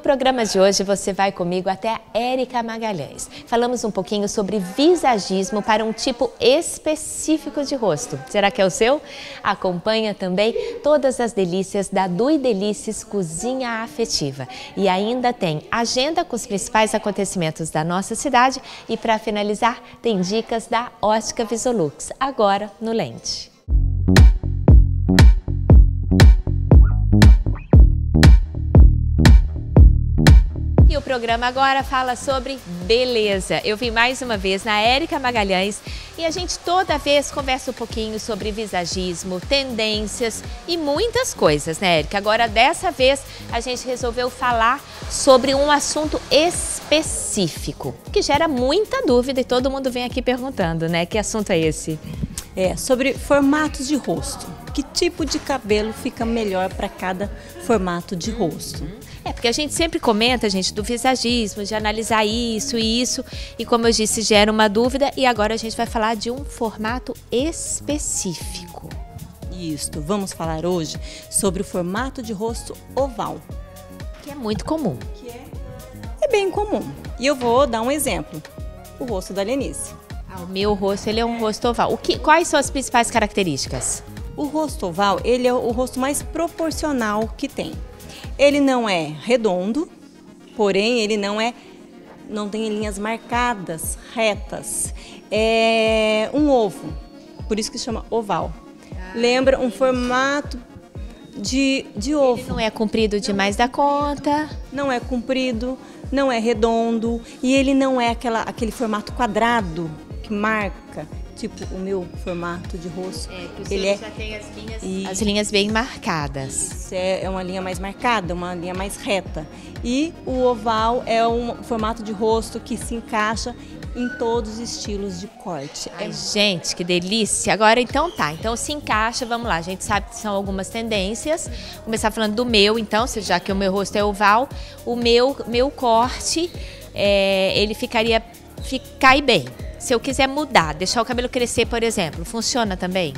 Programa de hoje você vai comigo até a Érica Magalhães. Falamos um pouquinho sobre visagismo para um tipo específico de rosto. Será que é o seu? Acompanha também todas as delícias da Dui Delices Cozinha Afetiva. E ainda tem agenda com os principais acontecimentos da nossa cidade e para finalizar tem dicas da Ótica Visolux, agora no Lente. Programa agora fala sobre beleza. Eu vim mais uma vez na Érica Magalhães e a gente toda vez conversa um pouquinho sobre visagismo, tendências e muitas coisas, né, Érica? Agora, dessa vez, a gente resolveu falar sobre um assunto específico que gera muita dúvida e todo mundo vem aqui perguntando, né? Que assunto é esse? É, sobre formatos de rosto. Que tipo de cabelo fica melhor para cada formato de rosto? É, porque a gente sempre comenta, gente, do visagismo, de analisar isso e isso, e como eu disse, gera uma dúvida, e agora a gente vai falar de um formato específico. Isto, vamos falar hoje sobre o formato de rosto oval. Que é muito comum. Que é, é bem comum. E eu vou dar um exemplo. O rosto da Lenice. Ah, o meu rosto, ele é um rosto oval. O que, quais são as principais características? O rosto oval, ele é o rosto mais proporcional que tem. Ele não é redondo, porém ele não é não tem linhas marcadas, retas. É um ovo, por isso que chama oval. Lembra um formato de, de ovo. Ele não é comprido demais da conta. Não é comprido, não é redondo e ele não é aquela, aquele formato quadrado que marca tipo o meu formato de rosto. É, que o ele é, já tem as linhas, e, as linhas bem marcadas. Isso é, é uma linha mais marcada, uma linha mais reta. E o oval é um formato de rosto que se encaixa em todos os estilos de corte. Ai, é... gente, que delícia! Agora então tá, então se encaixa, vamos lá. A gente sabe que são algumas tendências. Vou começar falando do meu, então, já que o meu rosto é oval, o meu, meu corte, é, ele ficaria, fica, cai bem. Se eu quiser mudar, deixar o cabelo crescer, por exemplo, funciona também?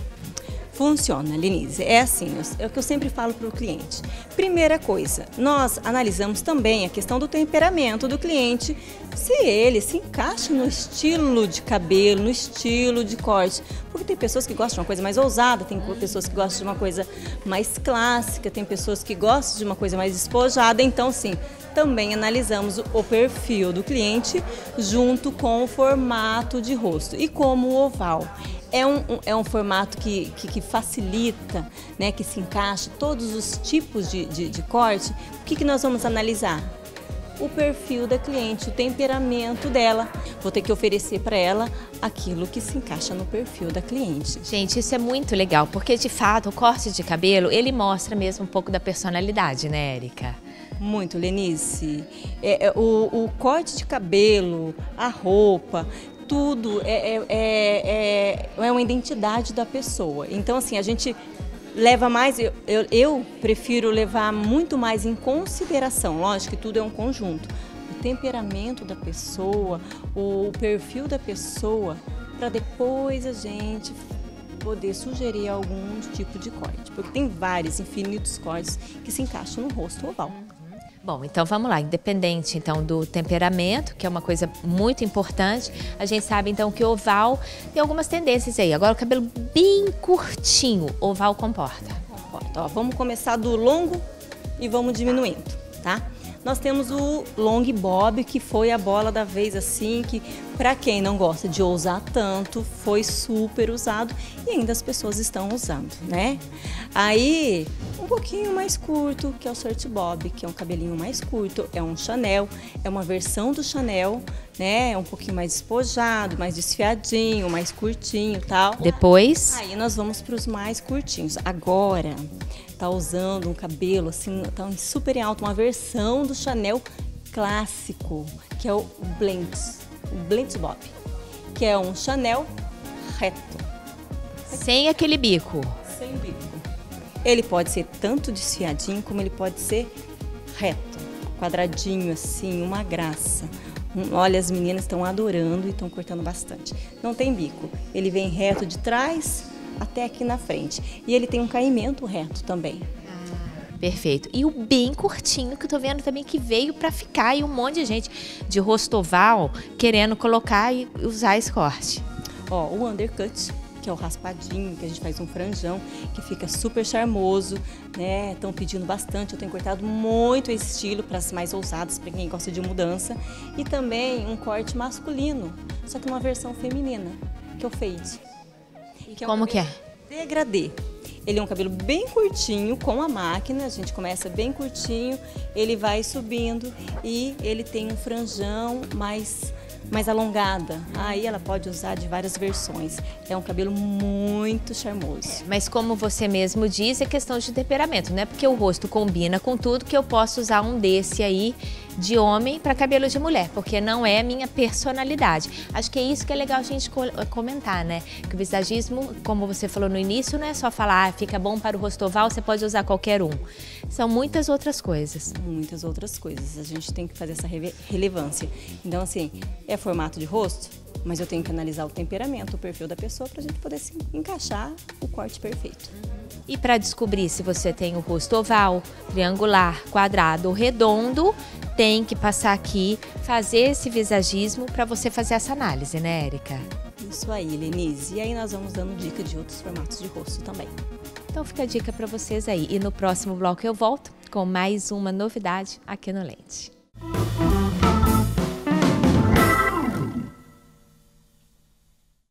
Funciona, Lenise. É assim, é o que eu sempre falo para o cliente. Primeira coisa, nós analisamos também a questão do temperamento do cliente, se ele se encaixa no estilo de cabelo, no estilo de corte. Porque tem pessoas que gostam de uma coisa mais ousada, tem pessoas que gostam de uma coisa mais clássica, tem pessoas que gostam de uma coisa mais despojada. Então, sim, também analisamos o perfil do cliente junto com o formato de rosto. E como o oval é um, é um formato que, que, que, facilita, né, que se encaixa todos os tipos de, de, de corte, o que, que nós vamos analisar? o perfil da cliente, o temperamento dela. Vou ter que oferecer para ela aquilo que se encaixa no perfil da cliente. Gente, isso é muito legal, porque de fato o corte de cabelo, ele mostra mesmo um pouco da personalidade, né, Érica? Muito, Lenice. É, é, o, o corte de cabelo, a roupa, tudo é, é, é, é, uma identidade da pessoa. Então, assim, a gente leva mais, eu, eu, eu, prefiro levar muito mais em consideração, lógico que tudo é um conjunto, o temperamento da pessoa, o perfil da pessoa, para depois a gente poder sugerir algum tipo de corte, porque tem vários infinitos cortes que se encaixam no rosto oval. Bom, então vamos lá, independente então do temperamento, que é uma coisa muito importante, a gente sabe então que oval tem algumas tendências aí. Agora o cabelo bem curtinho, oval comporta. Comporta. Ó, vamos começar do longo e vamos diminuindo, tá? Nós temos o long bob, que foi a bola da vez assim, que para quem não gosta de ousar tanto, foi super usado e ainda as pessoas estão usando, né? Aí, um pouquinho mais curto, que é o short bob, que é um cabelinho mais curto, é um Chanel, é uma versão do Chanel, né? É um pouquinho mais despojado, mais desfiadinho, mais curtinho, tal. Depois, aí nós vamos para os mais curtinhos. Agora, tá usando um cabelo assim, tá super alto, uma versão do Chanel clássico, que é o Blend, o Bob, que é um Chanel reto. Sem aquele bico. Sem bico. Ele pode ser tanto desfiadinho como ele pode ser reto, quadradinho assim, uma graça. Olha, as meninas estão adorando e estão cortando bastante. Não tem bico. Ele vem reto de trás até aqui na frente. E ele tem um caimento reto também. Perfeito. E o bem curtinho, que eu tô vendo também que veio para ficar e um monte de gente de rosto oval querendo colocar e usar esse corte. Ó, o undercut que é o raspadinho, que a gente faz um franjão, que fica super charmoso, né? Estão pedindo bastante, eu tenho cortado muito esse estilo para as mais ousadas, para quem gosta de mudança. E também um corte masculino, só que uma versão feminina, que é o fade. Que é um Como que é? Degradê. Ele é um cabelo bem curtinho com a máquina, a gente começa bem curtinho, ele vai subindo e ele tem um franjão mais mais alongada. Aí ela pode usar de várias versões. É um cabelo muito charmoso. Mas como você mesmo diz, é questão de temperamento, né? Porque o rosto combina com tudo que eu posso usar um desse aí de homem para cabelo de mulher, porque não é a minha personalidade. Acho que é isso que é legal a gente comentar, né? Que o visagismo, como você falou no início, não é só falar, ah, fica bom para o rosto oval, você pode usar qualquer um. São muitas outras coisas. Muitas outras coisas. A gente tem que fazer essa relevância. Então, assim, é formato de rosto, mas eu tenho que analisar o temperamento, o perfil da pessoa para a gente poder se encaixar o corte perfeito. E para descobrir se você tem o rosto oval, triangular, quadrado ou redondo, tem que passar aqui, fazer esse visagismo para você fazer essa análise, né, Érica? Isso aí, Lenise. E aí nós vamos dando dica de outros formatos de rosto também. Então fica a dica para vocês aí. E no próximo bloco eu volto com mais uma novidade aqui no Lente.